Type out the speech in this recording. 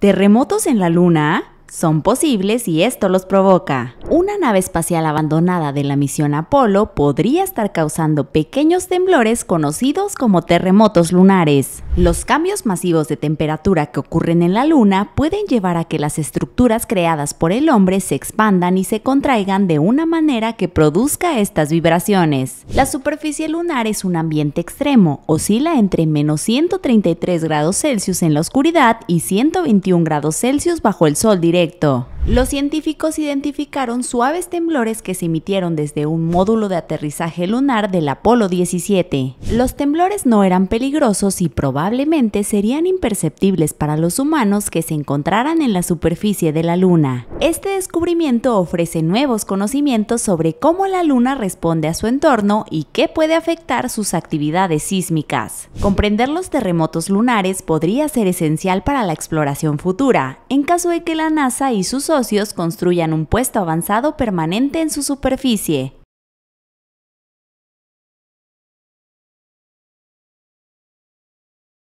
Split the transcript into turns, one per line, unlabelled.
¿Terremotos en la Luna? Son posibles y esto los provoca. Una nave espacial abandonada de la misión Apolo podría estar causando pequeños temblores conocidos como terremotos lunares. Los cambios masivos de temperatura que ocurren en la Luna pueden llevar a que las estructuras creadas por el hombre se expandan y se contraigan de una manera que produzca estas vibraciones. La superficie lunar es un ambiente extremo, oscila entre menos 133 grados Celsius en la oscuridad y 121 grados Celsius bajo el sol directo directo los científicos identificaron suaves temblores que se emitieron desde un módulo de aterrizaje lunar del Apolo 17. Los temblores no eran peligrosos y probablemente serían imperceptibles para los humanos que se encontraran en la superficie de la Luna. Este descubrimiento ofrece nuevos conocimientos sobre cómo la Luna responde a su entorno y qué puede afectar sus actividades sísmicas. Comprender los terremotos lunares podría ser esencial para la exploración futura, en caso de que la NASA y sus socios construyan un puesto avanzado permanente en su superficie.